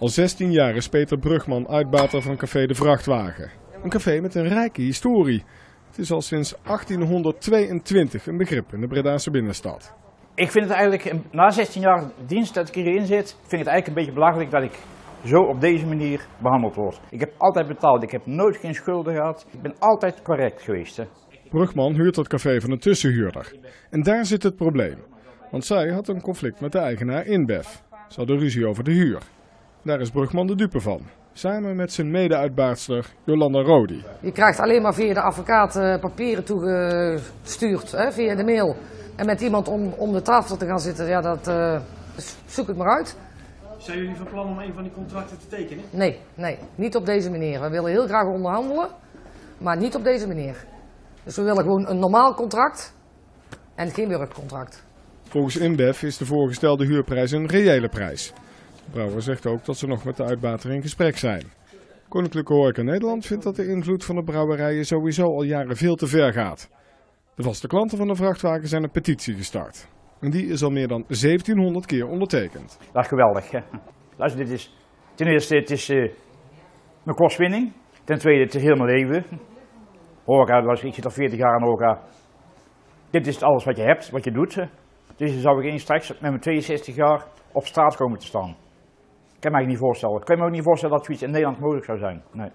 Al 16 jaar is Peter Brugman uitbater van Café de Vrachtwagen. Een café met een rijke historie. Het is al sinds 1822 een begrip in de Bredaanse binnenstad. Ik vind het eigenlijk, na 16 jaar dienst dat ik hierin zit, vind ik het eigenlijk een beetje belachelijk dat ik zo op deze manier behandeld word. Ik heb altijd betaald, ik heb nooit geen schulden gehad. Ik ben altijd correct geweest. Hè. Brugman huurt het café van een tussenhuurder. En daar zit het probleem. Want zij had een conflict met de eigenaar InBev. Ze hadden ruzie over de huur. Daar is Brugman de dupe van. Samen met zijn mede-uitbaatster Jolanda Rodi. Je krijgt alleen maar via de advocaat eh, papieren toegestuurd, hè, via de mail. En met iemand om, om de tafel te gaan zitten, ja, dat eh, zoek het maar uit. Zijn jullie van plan om een van die contracten te tekenen? Nee, nee, niet op deze manier. We willen heel graag onderhandelen, maar niet op deze manier. Dus we willen gewoon een normaal contract en geen werkcontract. Volgens InBev is de voorgestelde huurprijs een reële prijs. Brouwer zegt ook dat ze nog met de uitbater in gesprek zijn. Koninklijke Horeca Nederland vindt dat de invloed van de brouwerijen sowieso al jaren veel te ver gaat. De vaste klanten van de vrachtwagen zijn een petitie gestart. En die is al meer dan 1700 keer ondertekend. Dat is geweldig. Hè? Luister, dit is, ten eerste, het is uh, mijn kostwinning. Ten tweede, het is heel mijn leven. Horeca, was, ik zit al 40 jaar in horeca. Dit is alles wat je hebt, wat je doet. Dus dan zou ik eens straks met mijn 62 jaar op straat komen te staan. Kan me eigenlijk niet voorstellen. Ik kan me ook niet voorstellen dat zoiets in Nederland mogelijk zou zijn. Nee.